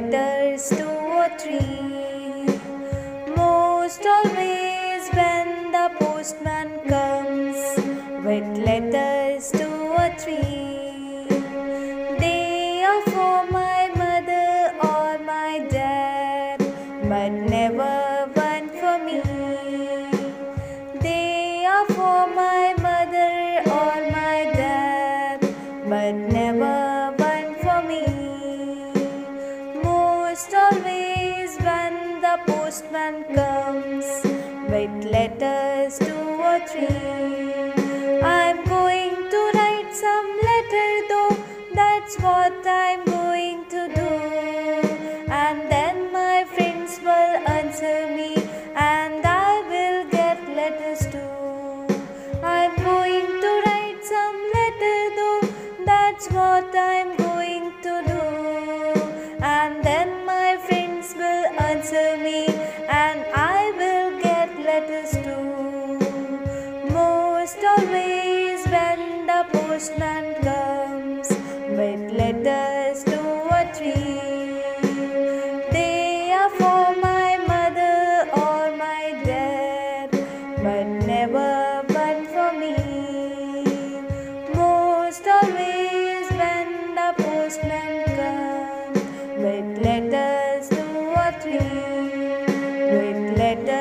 letters two or three. Most always when the postman comes with letters two or three. They are for my mother or my dad, but never one for me. They are for my mother or my dad, but never Always when the postman comes with letters two or three. I'm going to write some letter though, that's what I'm going to do. And then my friends will answer me, and I will get letters too. I'm going to write some letter though, that's what I'm and I will get letters too. Most always when the postman comes with letters two or three. They are for my mother or my dad, but never one for me. Most always when the postman comes with letters better